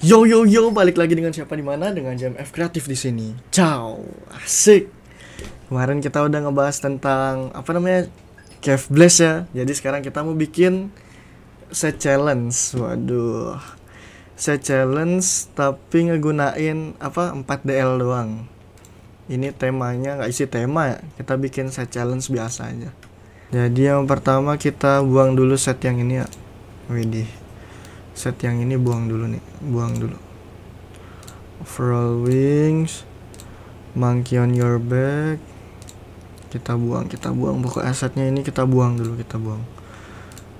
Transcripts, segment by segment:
Yo yo yo, balik lagi dengan siapa di mana? Dengan JMF Kreatif di sini. Ciao. Asik. Kemarin kita udah ngebahas tentang apa namanya? Cave Blast ya. Jadi sekarang kita mau bikin set challenge. Waduh. Set challenge tapi ngegunain apa? 4DL doang. Ini temanya nggak isi tema ya. Kita bikin set challenge biasa aja. Jadi yang pertama kita buang dulu set yang ini ya. Widih set yang ini buang dulu nih buang dulu. Overall wings monkey on your back. Kita buang kita buang. Pokok asetnya ini kita buang dulu kita buang.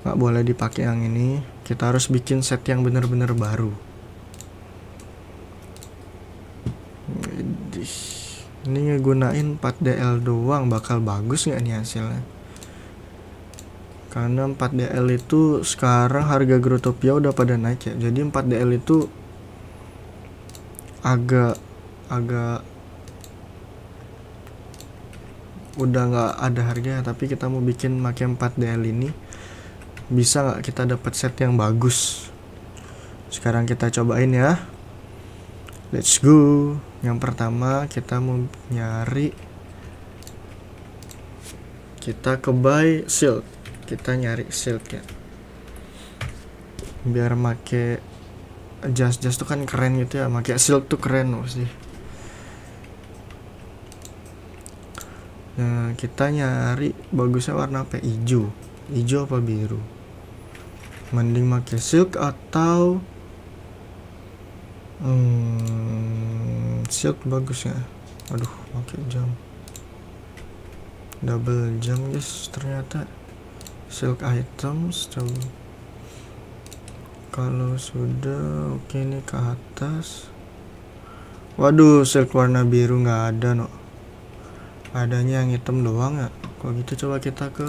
Nggak boleh dipakai yang ini. Kita harus bikin set yang bener-bener baru. Ini ngegunain 4DL doang. Bakal bagus nggak nih hasilnya karena 4DL itu sekarang harga Grotopia udah pada naik ya. Jadi 4DL itu agak agak udah nggak ada harga tapi kita mau bikin pakai 4DL ini bisa nggak kita dapat set yang bagus? Sekarang kita cobain ya. Let's go. Yang pertama kita mau nyari kita ke buy shield kita nyari silk ya. Biar make jas jas tuh kan keren gitu ya make silk tuh keren loh sih. Nah kita nyari bagusnya warna apa? Hijau. Hijau apa biru? Mending make silk atau hmm, silk bagus ya? Aduh pakai jam. Double jam guys ternyata silk items coba kalau sudah oke ini ke atas. Waduh silk warna biru nggak ada no adanya yang hitam doang ya? Kalau gitu coba kita ke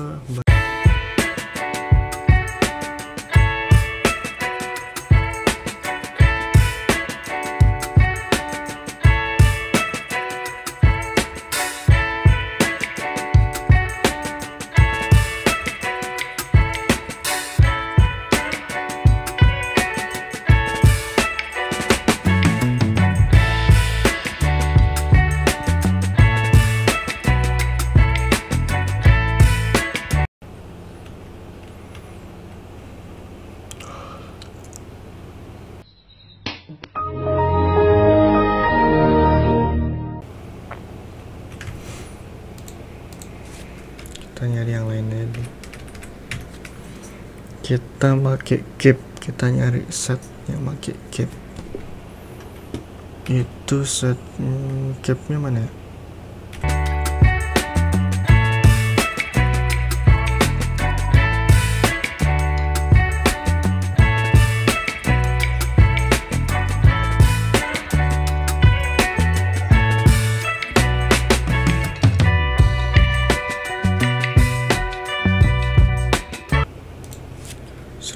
kita pakai cap kita nyari set yang pakai cap itu set hmm, capnya mana ya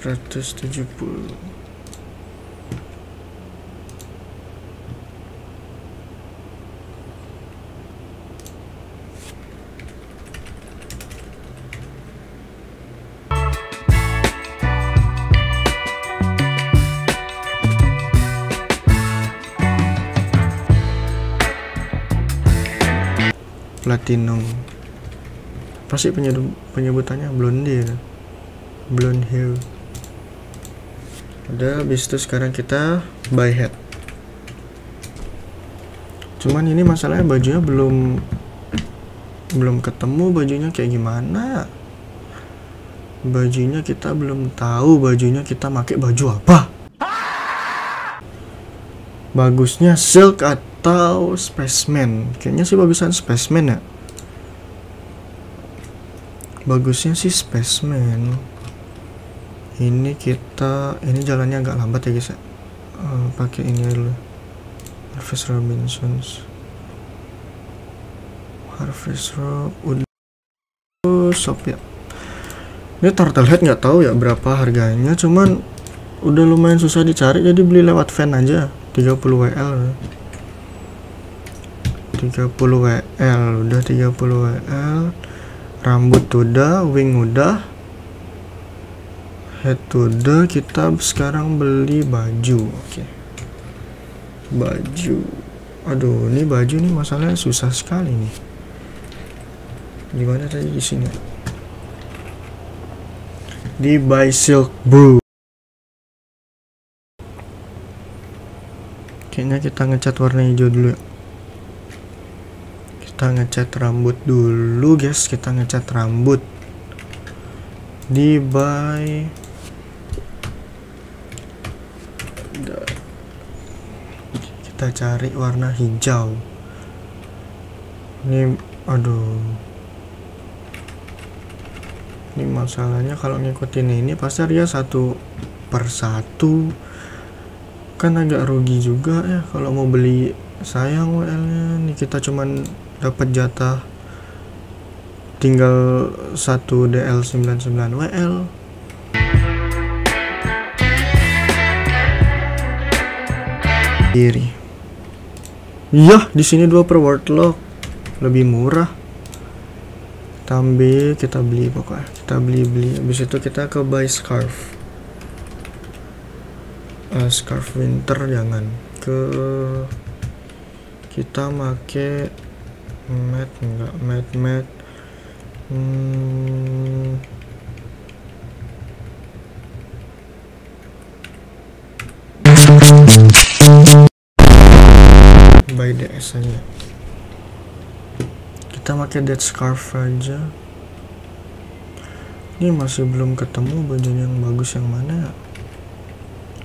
seratus tujuh puluh. Platinum. Pasti penyebutannya blonde ya blonde hair udah habis itu sekarang kita buy head cuman ini masalahnya bajunya belum belum ketemu bajunya kayak gimana. Bajunya kita belum tahu bajunya kita pakai baju apa. Bagusnya silk atau spaceman kayaknya sih bagusan spaceman ya. Bagusnya sih spaceman ini kita ini jalannya agak lambat ya guys ya. Uh, pakai ini dulu. Harvest Robinsons. Harvest Rob udah shop ya. Ini turtle head nggak tahu ya berapa harganya cuman udah lumayan susah dicari jadi beli lewat fan aja. 30 WL 30 WL udah 30 WL rambut udah wing udah head to the kita sekarang beli baju oke. Okay. baju. Aduh ini baju nih masalahnya susah sekali nih. Gimana tadi di sini? Di by silk brew kayaknya kita ngecat warna hijau dulu ya. Kita ngecat rambut dulu guys. Kita ngecat rambut. Di by kita cari warna hijau. Ini aduh. Ini masalahnya kalau ngikutin ini pasti dia satu per satu. Kan agak rugi juga ya kalau mau beli sayang WL nya nih kita cuman dapat jatah tinggal satu DL99 WL kiri Iya, di sini dua per wordlock lebih murah. Kita ambil, kita beli pokoknya. Kita beli beli. Habis itu kita ke buy scarf. Uh, scarf winter jangan. Ke kita make mat enggak mat mat. Hmm, DS aja kita pakai dead scarf aja. Ini masih belum ketemu baju yang bagus yang mana? ya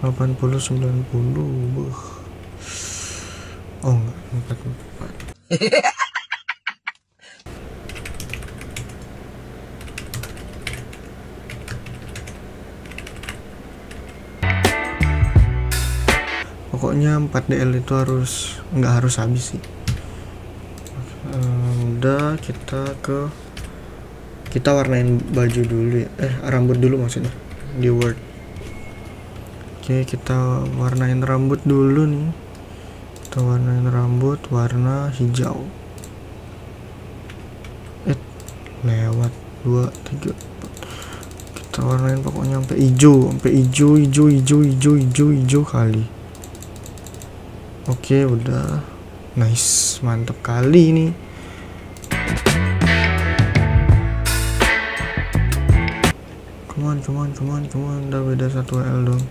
80 90 buh oh enggak 44 pokoknya 4DL itu harus nggak harus habis sih. Um, udah kita ke kita warnain baju dulu ya. Eh rambut dulu maksudnya di word. Oke kita warnain rambut dulu nih. Kita warnain rambut warna hijau. Eh lewat dua tiga kita warnain pokoknya sampai hijau sampai hijau hijau hijau hijau hijau hijau kali Oke, udah. Nice, mantap kali ini. Come on, come on, come on, come on. Udah beda satu L dong.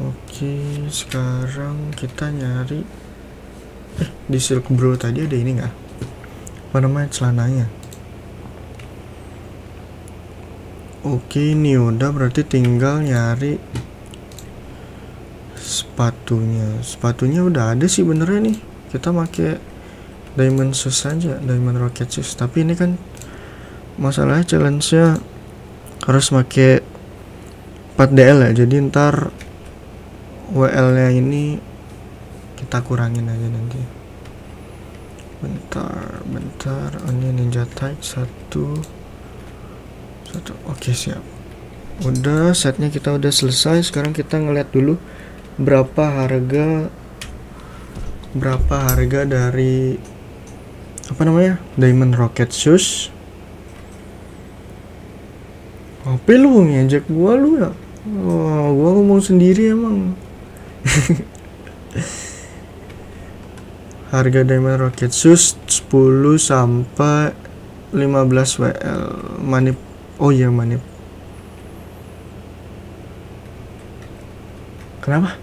Oke, sekarang kita nyari eh di Silk Bro tadi ada ini nggak? Apa namanya celananya? Oke, ini udah berarti tinggal nyari sepatunya. Sepatunya udah ada sih benernya nih. Kita pakai diamond shoes saja diamond rocket shoes tapi ini kan masalahnya challenge nya harus pakai 4DL ya. Jadi ntar WL nya ini kita kurangin aja nanti. Bentar bentar. Ini ninja type satu. Satu. Oke siap. Udah setnya kita udah selesai. Sekarang kita ngeliat dulu berapa harga berapa harga dari apa namanya diamond rocket shoes? Apa lu ngejek gua lu ya? Oh, gua ngomong sendiri emang. Harga diamond rocket shoes 10 sampai 15 WL manip oh iya manip kenapa?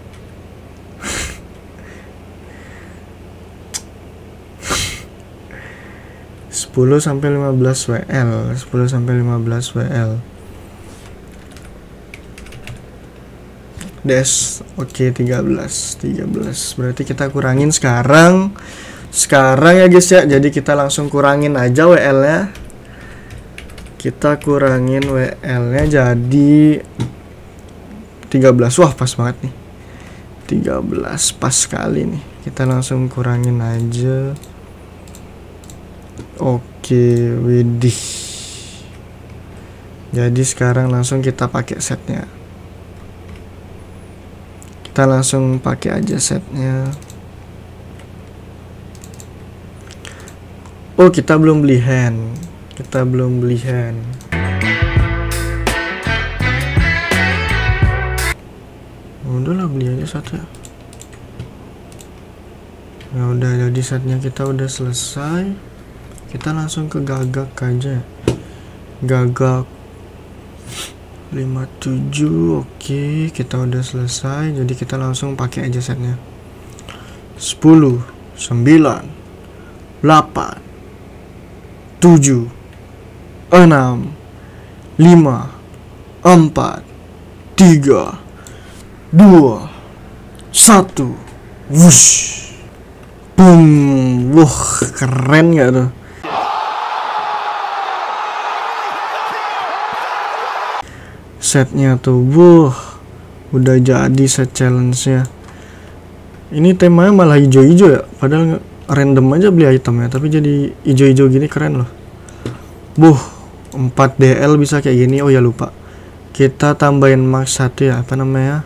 10 sampai 15 WL 10 sampai 15 WL Des oke okay, 13 13 berarti kita kurangin sekarang. Sekarang ya guys ya. Jadi kita langsung kurangin aja WL nya kita kurangin WL nya jadi 13 wah pas banget nih 13 pas sekali nih kita langsung kurangin aja Oke, widih. Jadi sekarang langsung kita pakai setnya. Kita langsung pakai aja setnya. Oh, kita belum beli hand. Kita belum beli hand. Udahlah beli aja satu ya. ya udah jadi setnya kita udah selesai. Kita langsung ke gagak aja gagak 57 oke. Kita udah selesai jadi kita langsung pakai aja setnya. 10 9 8 7 6 5 4 3 2 1 wush. Boom. Wah keren gak tuh? Setnya tuh wuh. Udah jadi set challenge nya ini temanya malah hijau-hijau ya? Padahal random aja beli itemnya tapi jadi hijau-hijau gini keren loh. Buh 4 DL bisa kayak gini. Oh ya lupa. Kita tambahin max satu ya apa namanya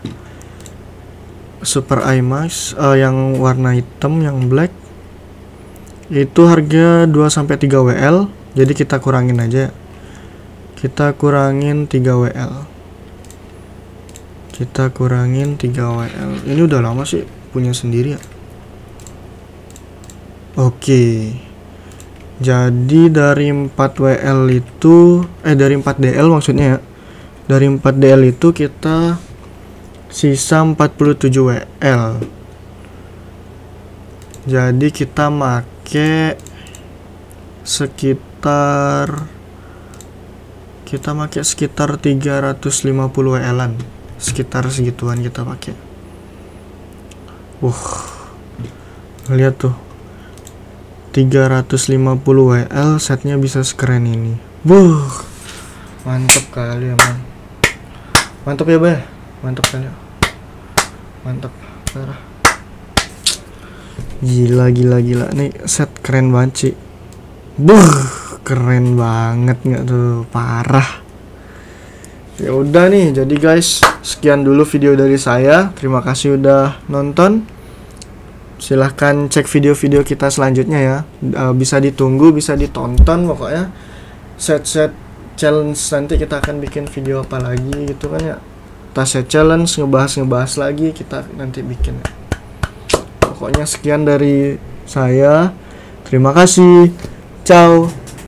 super imax eh, yang warna hitam yang black. Itu harga 2 sampai 3 WL jadi kita kurangin aja. Kita kurangin 3 WL kita kurangin 3 WL ini udah lama sih punya sendiri ya? Oke. Jadi dari 4 WL itu eh dari 4 DL maksudnya ya. Dari 4 DL itu kita sisa 47 WL jadi kita make sekitar kita make sekitar 350 WL-an sekitar segituan kita pakai Wah lihat tuh. 350 WL setnya bisa sekeren ini. Wuh mantep kali emang. Mantep ya bay mantep kali ya. mantep. Parah. Gila gila gila. Nih set keren banget sih Buh, keren banget nggak tuh? Parah. Ya udah nih jadi guys sekian dulu video dari saya. Terima kasih udah nonton. Silahkan cek video-video kita selanjutnya ya. Eh, bisa ditunggu bisa ditonton pokoknya. Set-set challenge nanti kita akan bikin video apa lagi gitu kan ya set challenge ngebahas-ngebahas lagi kita nanti bikin. Ya. pokoknya sekian dari saya. Terima kasih. Ciao